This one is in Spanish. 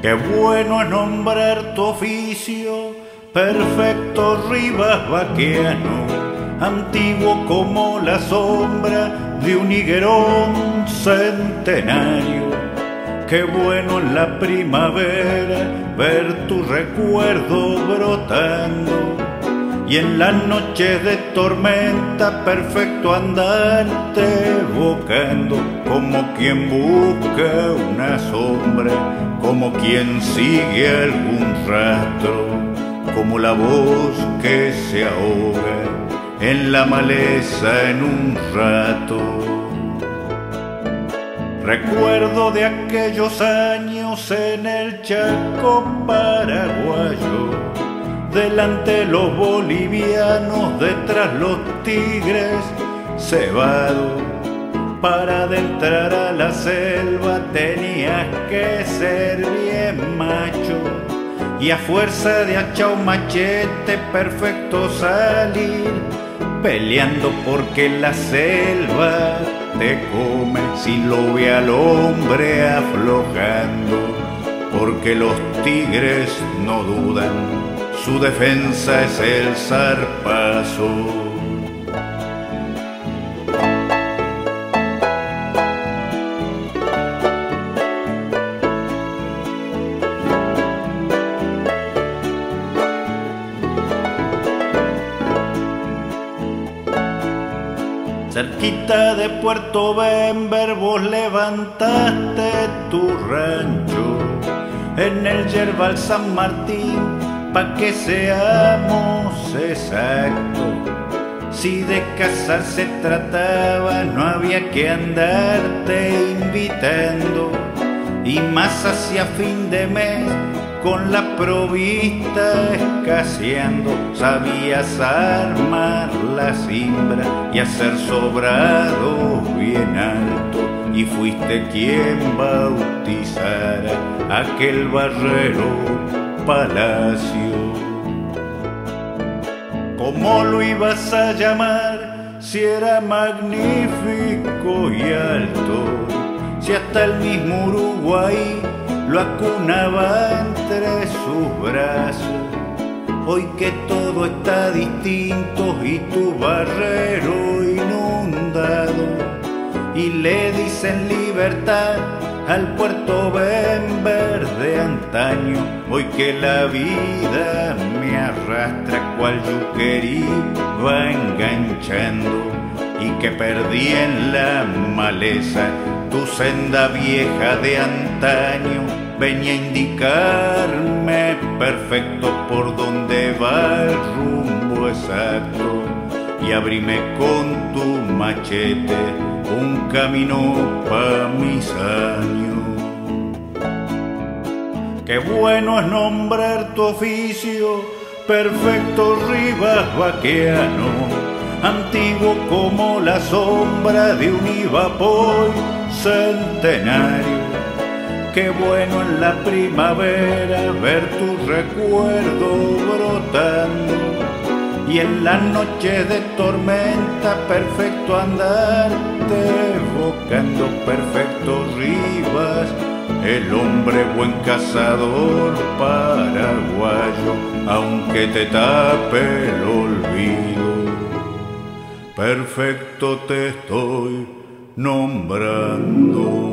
Qué bueno es nombrar tu oficio, perfecto Rivas Vaqueano, antiguo como la sombra de un higuerón centenario. Qué bueno en la primavera ver tu recuerdo brotando y en las noches de tormenta perfecto andarte evocando como quien busca una sombra, como quien sigue algún rastro, como la voz que se ahoga en la maleza en un rato. Recuerdo de aquellos años en el Chaco paraguayo delante los bolivianos, detrás los tigres cebados. Para adentrar a la selva tenías que ser bien macho y a fuerza de hacha o machete perfecto salir peleando porque la selva te come si lo ve al hombre aflojando porque los tigres no dudan su defensa es el zarpazo. Cerquita de Puerto Bember vos levantaste tu rancho en el Yerbal San Martín pa' que seamos exactos. Si de casar se trataba, no había que andarte invitando. Y más hacia fin de mes, con la provista escaseando, sabías armar la simbra y hacer sobrado bien alto. Y fuiste quien bautizara aquel barrero palacio. ¿Cómo lo ibas a llamar si era magnífico y alto? Si hasta el mismo Uruguay lo acunaba entre sus brazos. Hoy que todo está distinto y tu barrero inundado y le dicen libertad al puerto Bember de antaño, hoy que la vida me arrastra cual yuquerí va enganchando y que perdí en la maleza tu senda vieja de antaño, venía a indicarme perfecto por donde va el rumbo exacto y abrime con tu machete un camino pa' mis años. Qué bueno es nombrar tu oficio, perfecto Rivas Vaqueano, antiguo como la sombra de un Ivapoy centenario. Qué bueno en la primavera ver tu recuerdo brotando y en la noche de tormenta perfecto andarte evocando perfecto Rivas el hombre buen cazador paraguayo aunque te tape el olvido. Perfecto te estoy nombrando